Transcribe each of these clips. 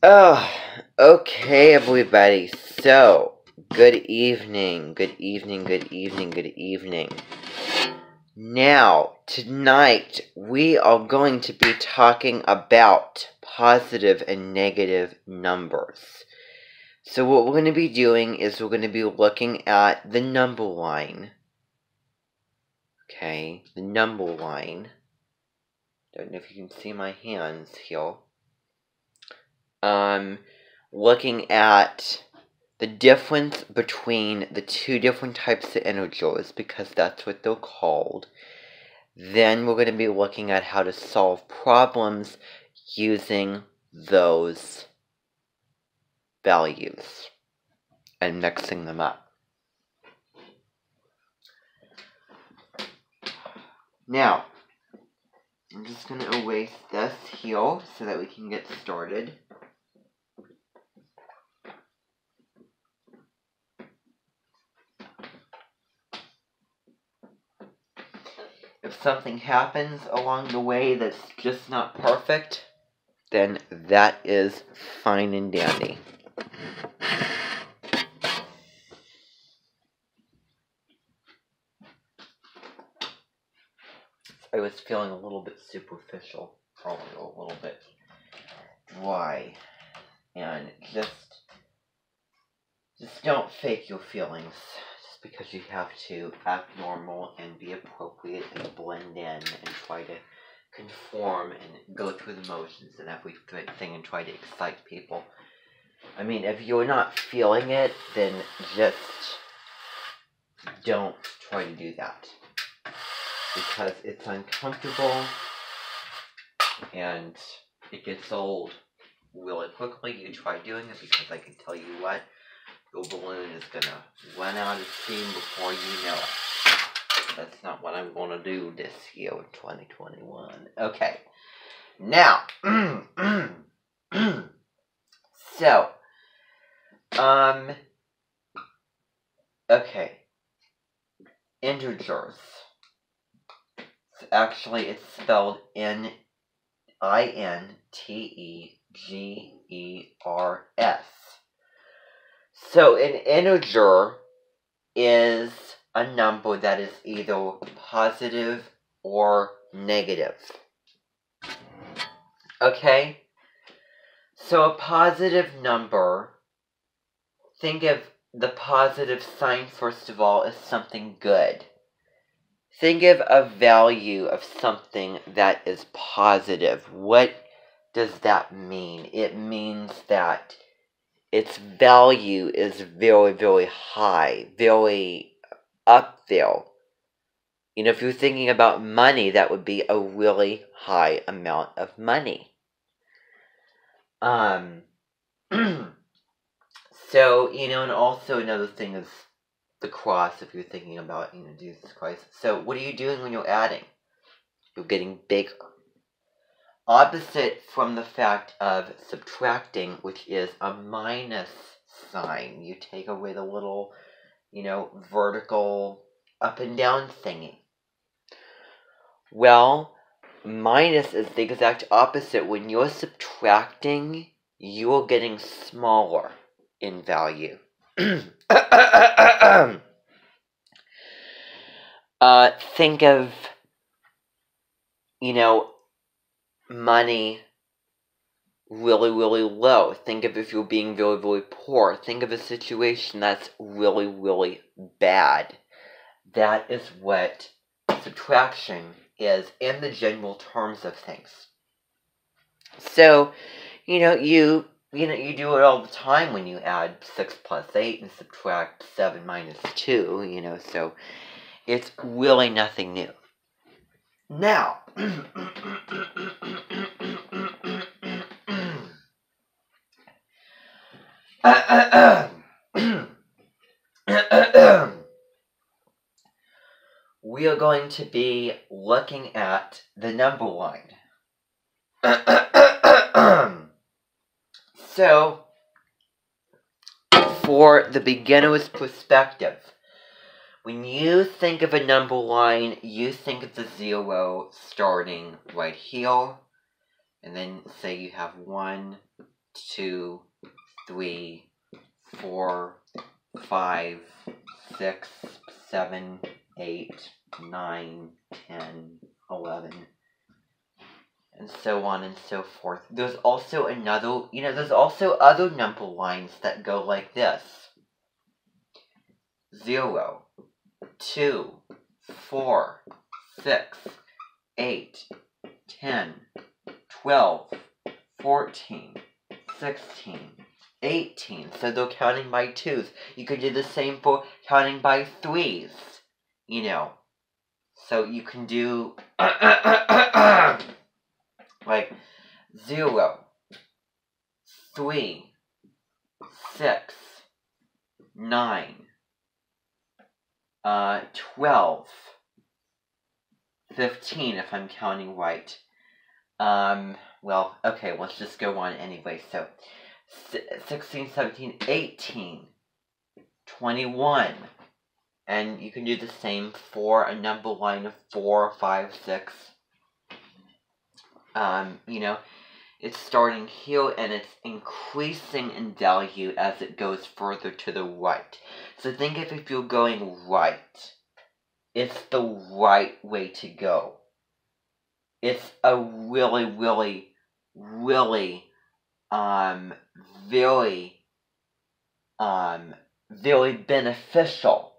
Oh, okay, everybody. So, good evening, good evening, good evening, good evening. Now, tonight, we are going to be talking about positive and negative numbers. So, what we're going to be doing is we're going to be looking at the number line. Okay, the number line. Don't know if you can see my hands here um, looking at the difference between the two different types of integers, because that's what they're called. Then we're going to be looking at how to solve problems using those values and mixing them up. Now, I'm just going to erase this here so that we can get started. If something happens along the way that's just not perfect, then that is fine and dandy. I was feeling a little bit superficial, probably a little bit. Dry, and just just don't fake your feelings because you have to act normal and be appropriate and blend in and try to conform and go through the motions and everything and try to excite people. I mean, if you're not feeling it, then just don't try to do that because it's uncomfortable and it gets old really quickly. You try doing it because I can tell you what, your balloon is gonna run out of steam before you know it. That's not what I'm gonna do this year in 2021. Okay. Now, so, um, okay. Integers actually it's spelled N I N T E G E R S. So an integer is a number that is either positive or negative. Okay? So a positive number, think of the positive sign first of all as something good. Think of a value of something that is positive. What does that mean? It means that its value is very, very high, very up there. You know, if you're thinking about money, that would be a really high amount of money. Um, so, you know, and also another thing is the cross if you're thinking about, you know, Jesus Christ. So what are you doing when you're adding? You're getting bigger. Opposite from the fact of subtracting, which is a minus sign. You take away the little, you know, vertical up and down thingy. Well, minus is the exact opposite. When you're subtracting, you're getting smaller in value. uh, think of, you know, money really, really low. Think of if you're being really, really poor. Think of a situation that's really, really bad. That is what subtraction is in the general terms of things. So, you know, you you know, you do it all the time when you add 6 plus 8 and subtract 7 minus 2, you know, so it's really nothing new. Now, we are going to be looking at the number line. So, for the beginner's perspective, when you think of a number line, you think of the zero starting right here, and then say you have one, two, three, four, five, six, seven, eight, nine, ten, eleven, and so on and so forth. There's also another, you know, there's also other number lines that go like this. Zero, two, four, six, eight, ten, twelve, fourteen, sixteen, eighteen. So they're counting by twos. You could do the same for counting by threes, you know. So you can do like zero, three, six, nine, uh, 12, 15 if I'm counting right. Um, well, okay, let's just go on anyway. So, 16, 17, 18, 21. And you can do the same for a number line of 4, 5, 6. Um, you know, it's starting here and it's increasing in value as it goes further to the right. So think of if you're going right, it's the right way to go. It's a really, really, really, um, very, um, very beneficial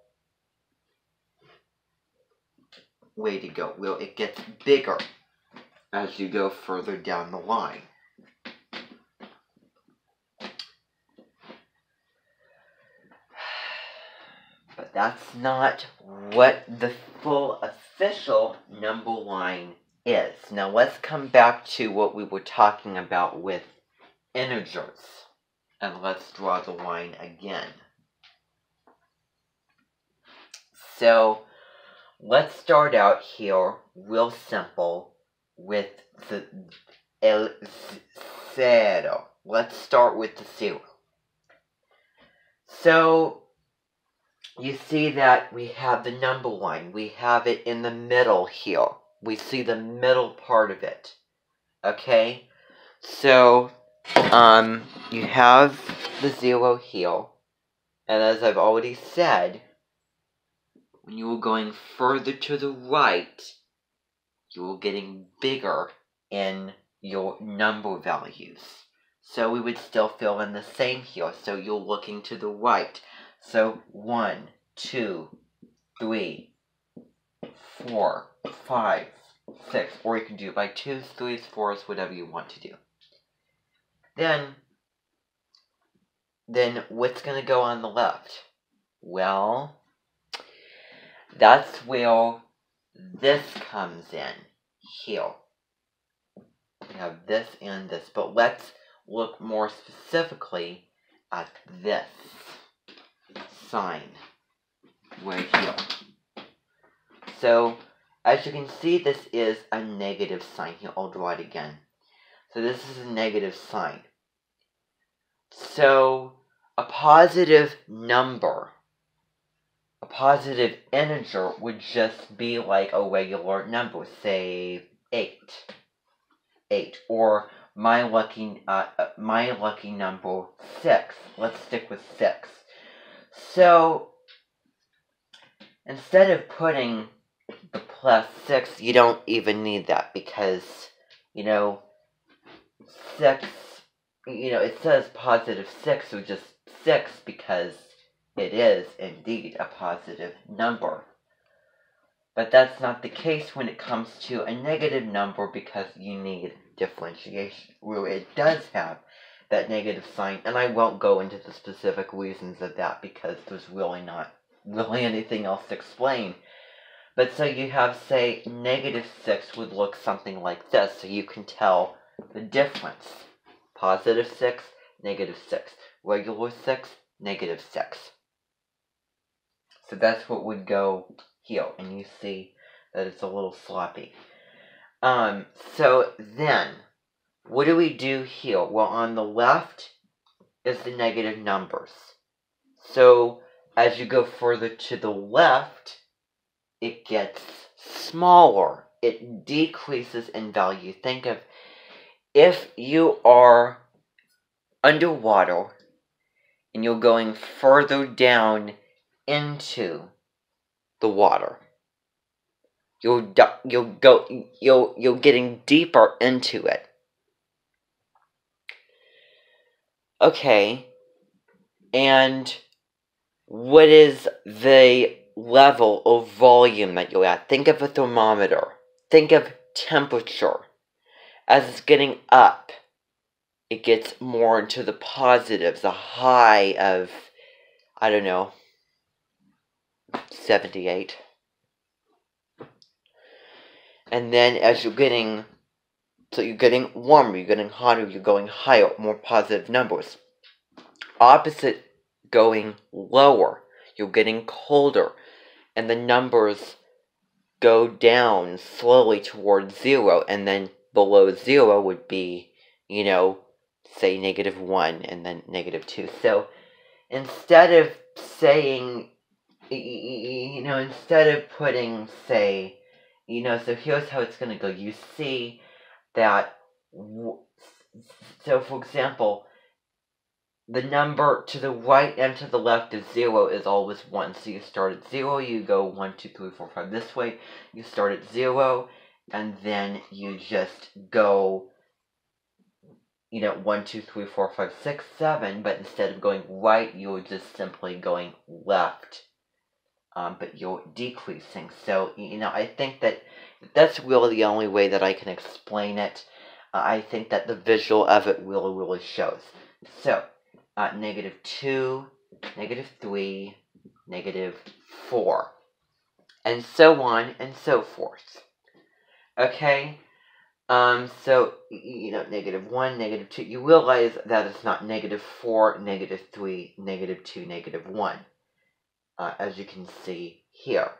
way to go. Well, it gets bigger as you go further down the line. That's not what the full official number line is. Now let's come back to what we were talking about with integers. And let's draw the line again. So let's start out here real simple with the el zero. Let's start with the zero. So you see that we have the number one. We have it in the middle here. We see the middle part of it. Okay? So, um, you have the zero here. And as I've already said, when you were going further to the right, you were getting bigger in your number values. So we would still fill in the same here. So you're looking to the right. So one, two, three, four, five, six, or you can do by twos, threes, fours, whatever you want to do. Then, then what's going to go on the left? Well, that's where this comes in here. We have this and this, but let's look more specifically at this sign right here. So, as you can see, this is a negative sign here. I'll draw it again. So this is a negative sign. So, a positive number, a positive integer would just be like a regular number, say 8. 8. Or my lucky, uh, uh my lucky number 6. Let's stick with 6. So, instead of putting the plus 6, you don't even need that because, you know, 6, you know, it says positive 6, so just 6 because it is indeed a positive number. But that's not the case when it comes to a negative number because you need differentiation, where it does have that negative sign, and I won't go into the specific reasons of that because there's really not really anything else to explain. But so you have, say, negative 6 would look something like this, so you can tell the difference. Positive 6, negative 6. Regular 6, negative 6. So that's what would go here, and you see that it's a little sloppy. Um, so then, what do we do here? Well, on the left is the negative numbers. So, as you go further to the left, it gets smaller. It decreases in value. Think of if you are underwater and you're going further down into the water. You're you're go you're you're getting deeper into it. Okay. And what is the level of volume that you're at? Think of a thermometer. Think of temperature. As it's getting up, it gets more into the positives, a high of, I don't know, 78. And then as you're getting, so you're getting warmer, you're getting hotter, you're going higher, more positive numbers. Opposite going lower, you're getting colder, and the numbers go down slowly towards zero, and then below zero would be, you know, say negative 1 and then negative 2. So instead of saying, you know, instead of putting, say, you know, so here's how it's going to go. You see that, so for example, the number to the right and to the left of 0 is always 1. So you start at 0, you go 1, 2, 3, 4, 5 this way. You start at 0, and then you just go you know, one, two, three, four, five, six, seven, but instead of going right, you're just simply going left. Um, but you're decreasing. So, you know, I think that that's really the only way that I can explain it. Uh, I think that the visual of it really, really shows. So, uh, negative 2, negative 3, negative 4, and so on and so forth. Okay? Um, so, you know, negative 1, negative 2, you realize that it's not negative 4, negative 3, negative 2, negative 1, uh, as you can see here.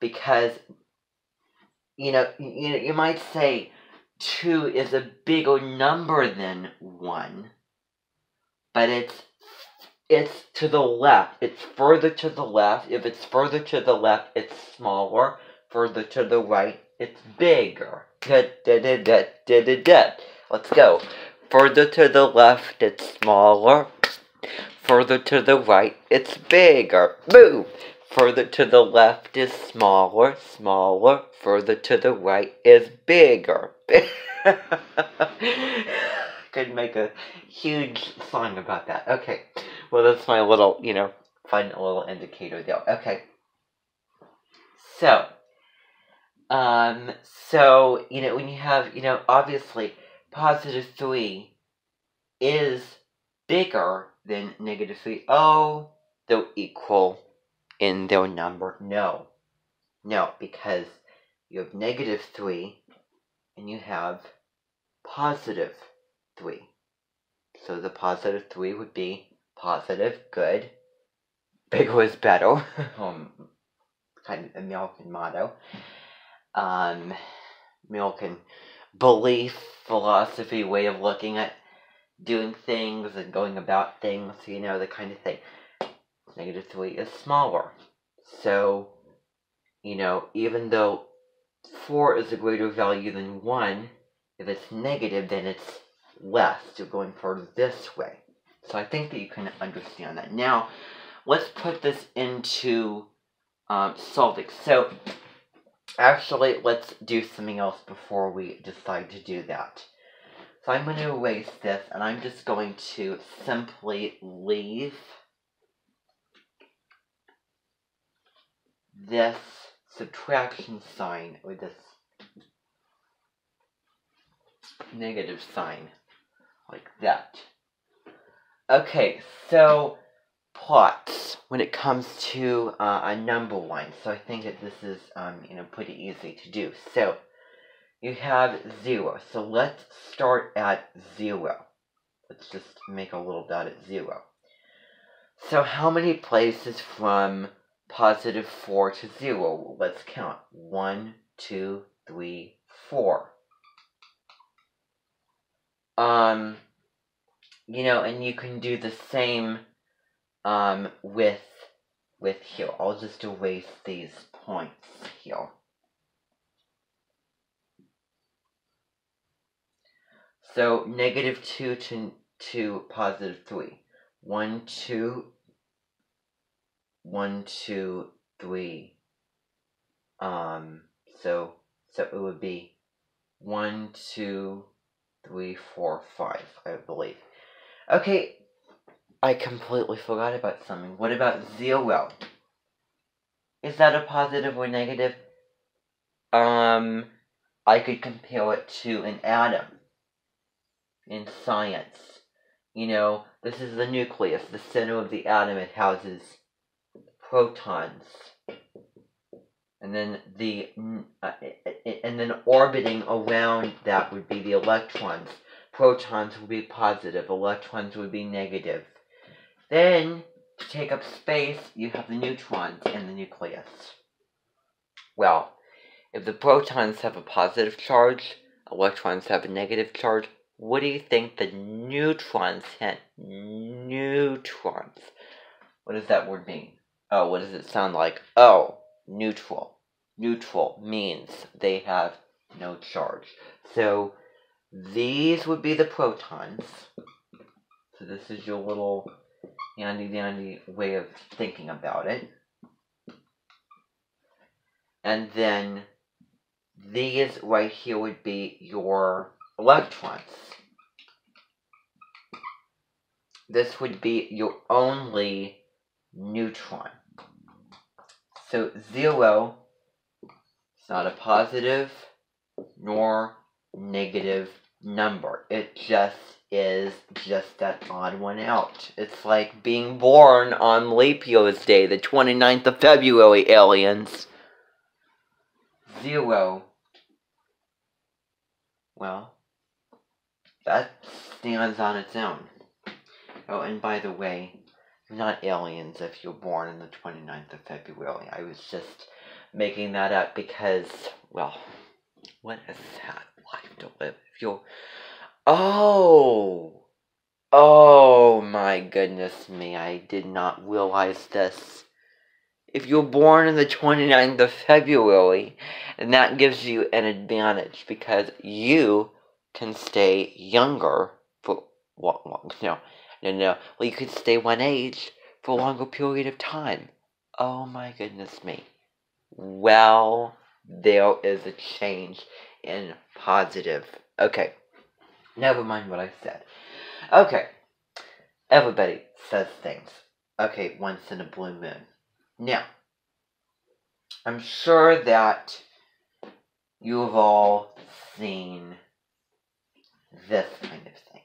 Because, you know, you, you might say 2 is a bigger number than 1, but it's it's to the left. It's further to the left. If it's further to the left, it's smaller. Further to the right, it's bigger. Let's go. Further to the left, it's smaller. Further to the right, it's bigger. Boom! Further to the left is smaller, smaller. Further to the right is bigger. Could make a huge song about that. Okay. Well, that's my little, you know, fun little indicator there. Okay. So, um, so, you know, when you have, you know, obviously positive 3 is bigger than negative 3. Oh, they're equal in their number. No. No, because you have negative 3 and you have positive 3. So the positive 3 would be positive, good. Bigger is better. um, kind of American motto um, and belief, philosophy, way of looking at doing things and going about things, you know, the kind of thing. Negative 3 is smaller. So, you know, even though 4 is a greater value than 1, if it's negative, then it's less. You're going further this way. So I think that you can understand that. Now, let's put this into um, solving. So, Actually, let's do something else before we decide to do that. So I'm going to erase this, and I'm just going to simply leave this subtraction sign, or this negative sign, like that. Okay, so plots when it comes to uh, a number line. So I think that this is, um, you know, pretty easy to do. So you have 0. So let's start at 0. Let's just make a little dot at 0. So how many places from positive 4 to 0? Let's count. 1, 2, 3, 4. Um, you know, and you can do the same um, with, with here. I'll just erase these points here. So negative 2 to 2, positive 3. 1, 2, 1, 2, 3. Um, so, so it would be 1, 2, 3, 4, 5, I believe. Okay, I completely forgot about something. What about 0? Is that a positive or negative? Um, I could compare it to an atom in science. You know, this is the nucleus, the center of the atom. It houses protons. And then the uh, and then orbiting around that would be the electrons. Protons would be positive, electrons would be negative. Then to take up space, you have the neutrons in the nucleus. Well, if the protons have a positive charge, electrons have a negative charge, what do you think the neutrons have? Neutrons. What does that word mean? Oh, what does it sound like? Oh, neutral. Neutral means they have no charge. So these would be the protons. So this is your little handy dandy way of thinking about it. And then these right here would be your electrons. This would be your only neutron. So zero is not a positive nor negative number. It just is just that odd one out. It's like being born on Leap Year's Day, the 29th of February, aliens. Zero. Well, that stands on its own. Oh, and by the way, not aliens if you're born on the 29th of February. I was just making that up because, well, what a sad life to live if you're Oh! Oh my goodness me, I did not realize this. If you're born on the 29th of February, then that gives you an advantage because you can stay younger for what long? No, no, no. Well, you could stay one age for a longer period of time. Oh my goodness me. Well, there is a change in positive. Okay. Never mind what I said. Okay. Everybody says things. Okay, once in a blue moon. Now, I'm sure that you've all seen this kind of thing.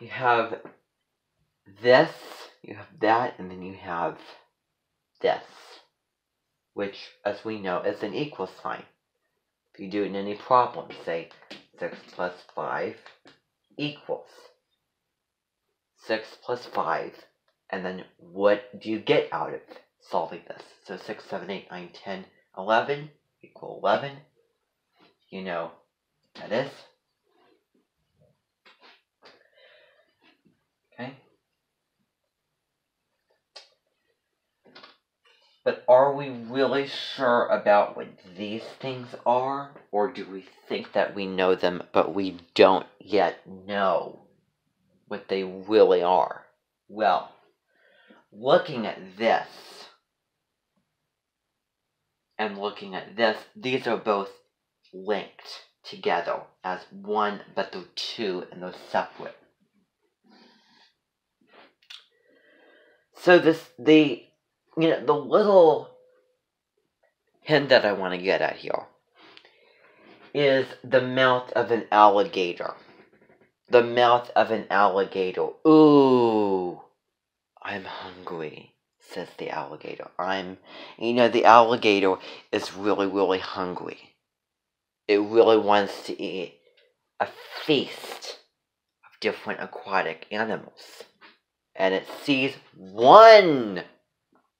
You have this, you have that, and then you have this, which, as we know, is an equal sign. If you do it in any problem, say 6 plus 5 equals 6 plus 5, and then what do you get out of solving this? So 6, 7, 8, 9, 10, 11 equal 11. You know that is. Okay. But are we really sure about what these things are? Or do we think that we know them, but we don't yet know what they really are? Well, looking at this and looking at this, these are both linked together as one, but they're two and they're separate. So this the you know, the little hint that I want to get at here is the mouth of an alligator. The mouth of an alligator. Ooh, I'm hungry, says the alligator. I'm, you know, the alligator is really, really hungry. It really wants to eat a feast of different aquatic animals. And it sees one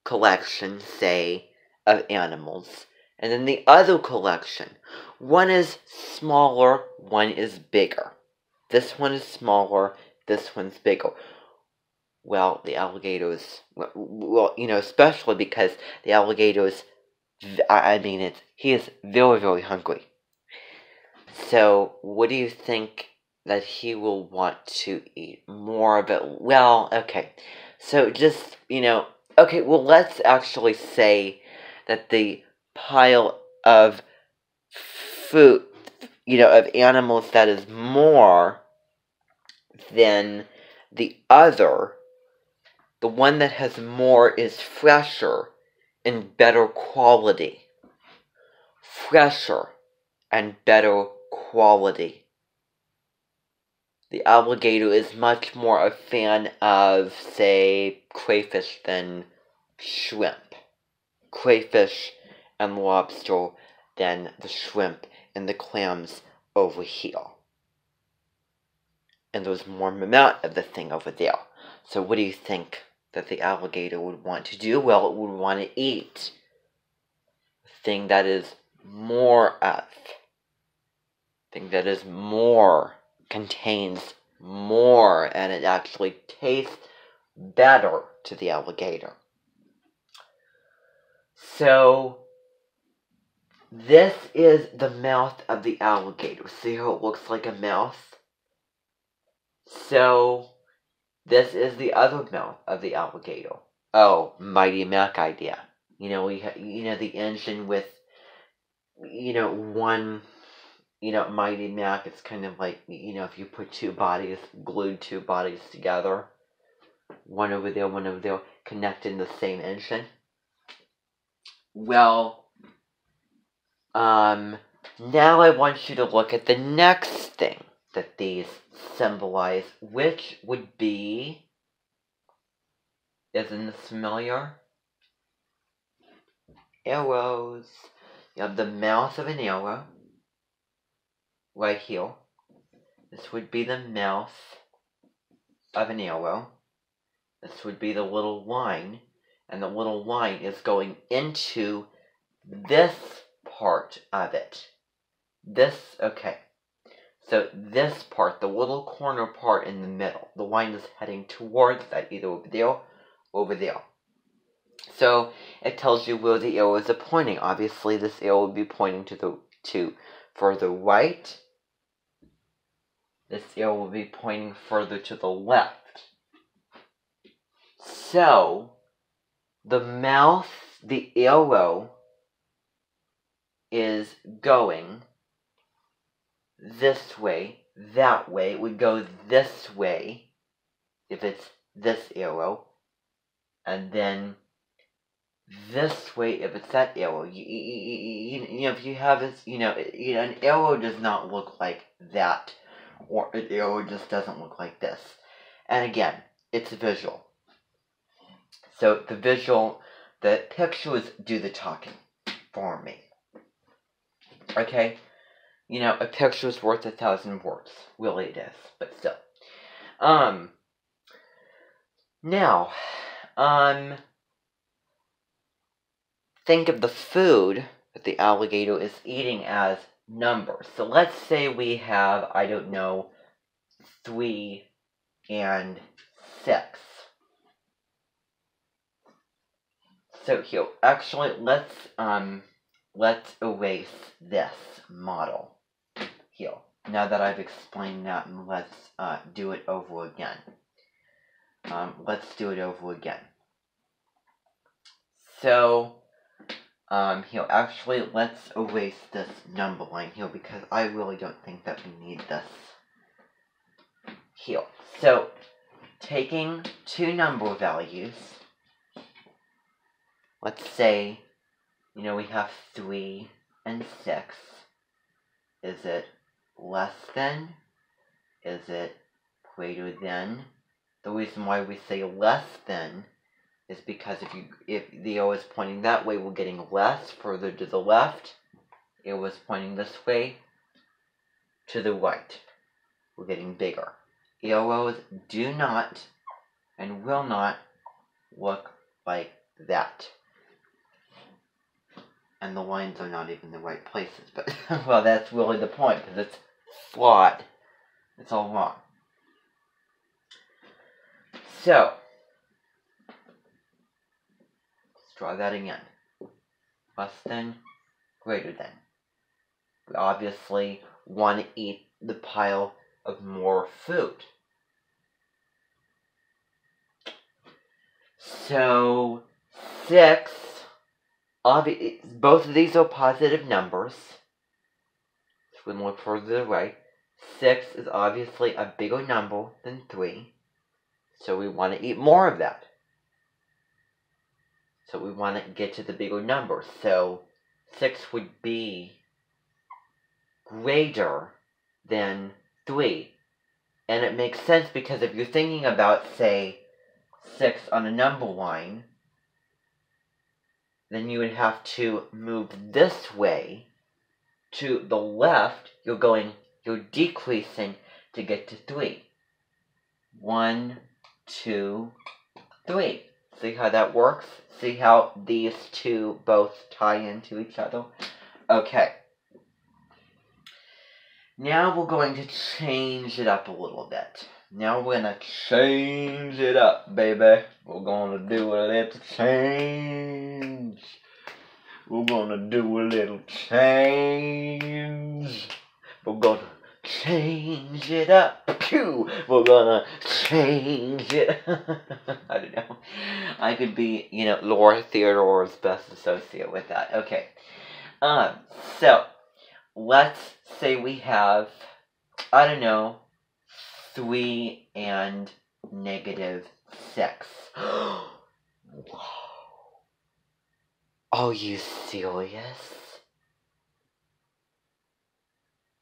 collection, say, of animals, and then the other collection. One is smaller, one is bigger. This one is smaller, this one's bigger. well, the alligators, well, you know, especially because the alligators, I mean, it's, he is very, very hungry. So, what do you think that he will want to eat more of it? Well, okay. So, just, you know, okay, well, let's actually say that the pile of food, you know, of animals that is more than the other the one that has more is fresher and better quality. Fresher and better quality. The alligator is much more a fan of, say, crayfish than shrimp. Crayfish and lobster than the shrimp and the clams over here. And there's more amount of the thing over there. So what do you think? that the alligator would want to do? Well, it would want to eat thing that is more of, thing that is more, contains more, and it actually tastes better to the alligator. So, this is the mouth of the alligator. See how it looks like a mouth? So, this is the other mouth of the alligator. Oh, Mighty Mac idea. You know, we you know the engine with you know one you know Mighty Mac. It's kind of like you know if you put two bodies, glued two bodies together, one over there, one over there, connected in the same engine. Well, um, now I want you to look at the next thing that these symbolize, which would be, isn't this familiar? Arrows. You have the mouth of an arrow, right here. This would be the mouth of an arrow. This would be the little line, and the little line is going into this part of it. This, okay. So this part, the little corner part in the middle, the line is heading towards that, either over there over there. So it tells you where the arrow is pointing. Obviously, this arrow would be pointing to the to further right. This arrow will be pointing further to the left. So the mouth, the arrow is going this way, that way. It would go this way if it's this arrow. And then this way if it's that arrow. You, you, you, know, if you have this, you know, you know, an arrow does not look like that. Or an arrow just doesn't look like this. And again, it's visual. So the visual, the pictures do the talking for me. Okay? you know, a picture's worth a thousand words. Really it is, but still. Um, now, um, think of the food that the alligator is eating as numbers. So let's say we have, I don't know, three and six. So here, actually, let's, um, let's erase this model here. Now that I've explained that, let's uh, do it over again. Um, let's do it over again. So, um, here, actually, let's erase this number line here because I really don't think that we need this here. So, taking two number values, let's say, you know, we have 3 and 6. Is it less than? Is it greater than? The reason why we say less than is because if you if the arrow is pointing that way, we're getting less further to the left. It was pointing this way to the right. We're getting bigger. Arrows do not and will not look like that and the lines are not even the right places. But, well, that's really the point, because it's flawed. It's all wrong. So, let's draw that again. Less than, greater than. We obviously want to eat the pile of more food. So, 6 obvi- both of these are positive numbers. So we look further right. 6 is obviously a bigger number than 3. So we want to eat more of that. So we want to get to the bigger number. So 6 would be greater than 3. And it makes sense because if you're thinking about, say, 6 on a number line, then you would have to move this way to the left. You're going, you're decreasing to get to 3. 1, 2, 3. See how that works? See how these two both tie into each other? Okay. Now we're going to change it up a little bit. Now we're gonna change it up, baby. We're gonna do a little change. We're gonna do a little change. We're gonna change it up. Pew! We're gonna change it. I don't know. I could be, you know, Laura Theodore's best associate with that. Okay. Um, so let's say we have, I don't know, 3 and negative 6. Are you serious?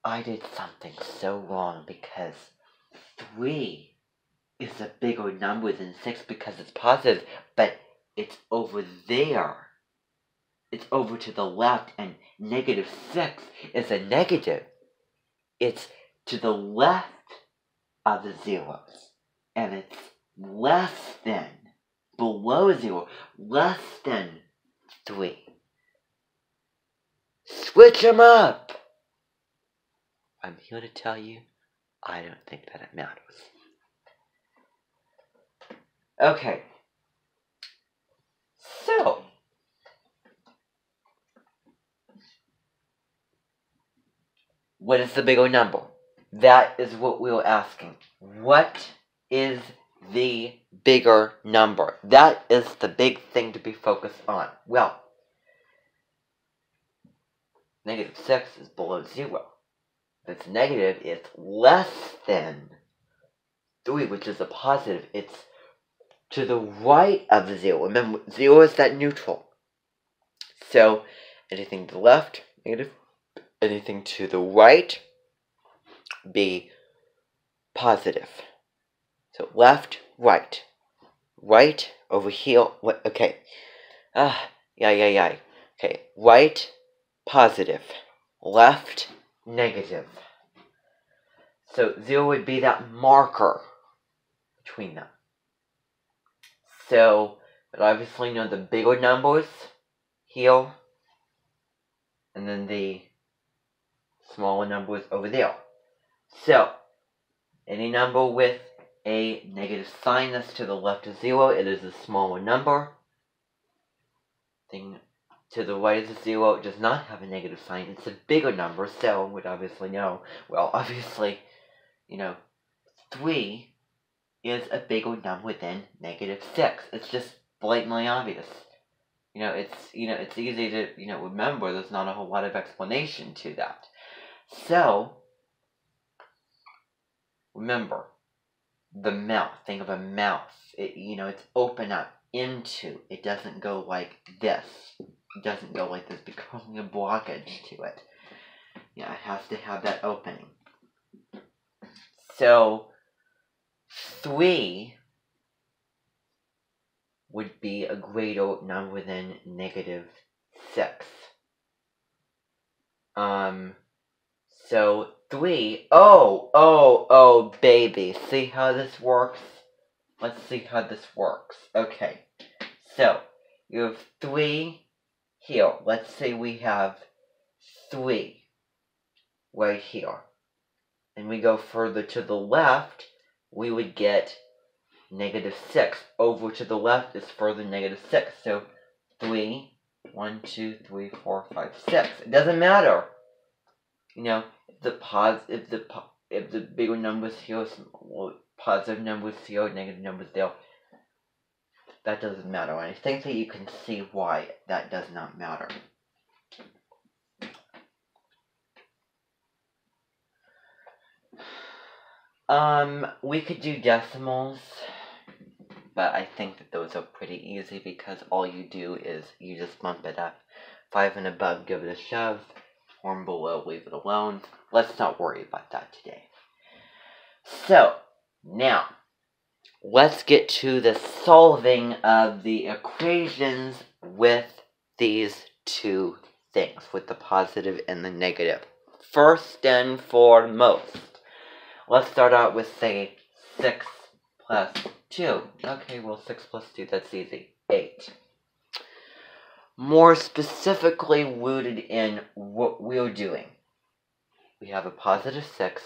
I did something so wrong because 3 is a bigger number than 6 because it's positive, but it's over there. It's over to the left, and negative 6 is a negative. It's to the left the zeros, and it's less than, below 0, less than 3. Switch them up! I'm here to tell you, I don't think that it matters. Okay. So, what is the bigger number? That is what we were asking. What is the bigger number? That is the big thing to be focused on. Well, negative 6 is below 0. If it's negative, it's less than 3, which is a positive. It's to the right of 0. Remember, 0 is that neutral. So, anything to the left, negative. Anything to the right, be positive. So, left, right. Right, over here. What? Okay. Ah, yeah, yeah, yeah. Okay, right, positive. Left, negative. So 0 would be that marker between them. So, but obviously know the bigger numbers here, and then the smaller numbers over there. So, any number with a negative sign that's to the left of 0, it is a smaller number. Thing to the right of the 0 does not have a negative sign. It's a bigger number, so we'd obviously know. Well, obviously, you know, 3 is a bigger number than negative 6. It's just blatantly obvious. You know, it's you know, it's easy to, you know, remember there's not a whole lot of explanation to that. So remember the mouth. Think of a mouth. It, you know, it's open up into. It doesn't go like this. It doesn't go like this because of a blockage to it. Yeah, it has to have that opening. So, three would be a greater number than negative six. Um, so three, oh, oh, oh, baby. See how this works? Let's see how this works. Okay, so you have three here. Let's say we have three right here. And we go further to the left, we would get negative 6. Over to the left is further negative 6. So three. One, two, three, four, five, six. It doesn't matter. You know, the pos if the if the bigger numbers here, positive numbers here, negative numbers there, that doesn't matter. And I think that you can see why that does not matter. Um, we could do decimals, but I think that those are pretty easy because all you do is you just bump it up. Five and above, give it a shove. Four and below, leave it alone. Let's not worry about that today. So, now, let's get to the solving of the equations with these two things, with the positive and the negative. First and foremost, let's start out with, say, 6 plus 2. Okay, well, 6 plus 2, that's easy. 8. More specifically rooted in what we're doing. We have a positive 6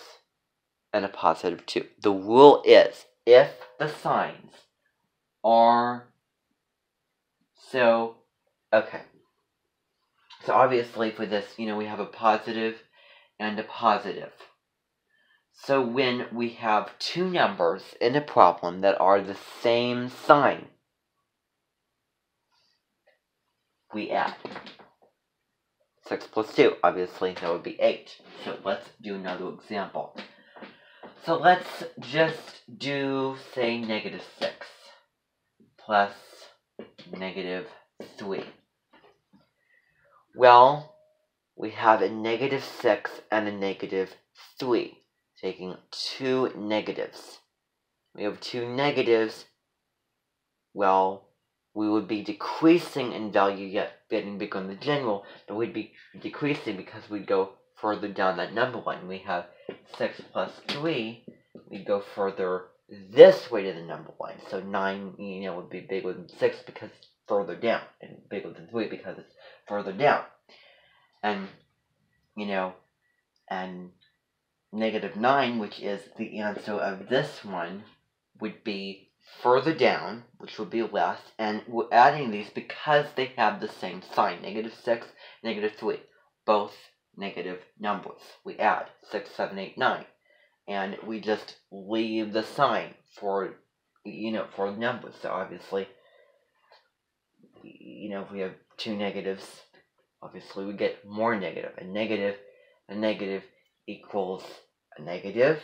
and a positive 2. The rule is, if the signs are so, okay. So obviously for this, you know, we have a positive and a positive. So when we have two numbers in a problem that are the same sign, we add. 6 plus 2, obviously that would be 8. So let's do another example. So let's just do, say, negative 6 plus negative 3. Well, we have a negative 6 and a negative 3, taking two negatives. We have two negatives, well, we would be decreasing in value yet getting bigger in the general, but we'd be decreasing because we'd go further down that number line. We have 6 plus 3, we'd go further this way to the number line. So 9, you know, would be bigger than 6 because it's further down, and bigger than 3 because it's further down. And, you know, and negative 9, which is the answer of this one, would be further down, which would be less, and we're adding these because they have the same sign, negative 6, negative 3, both negative numbers. We add 6, 7, 8, 9. And we just leave the sign for, you know, for numbers. So obviously, you know, if we have two negatives, obviously we get more negative. A negative, a negative equals a.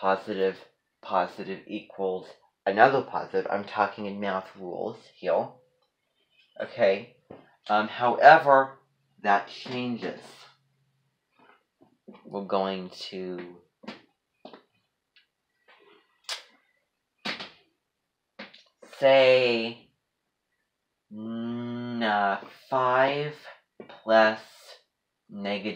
Positive, positive equals another positive. I'm talking in math rules here. Okay. Um, however, that changes. We're going to say mm, uh, 5 plus negative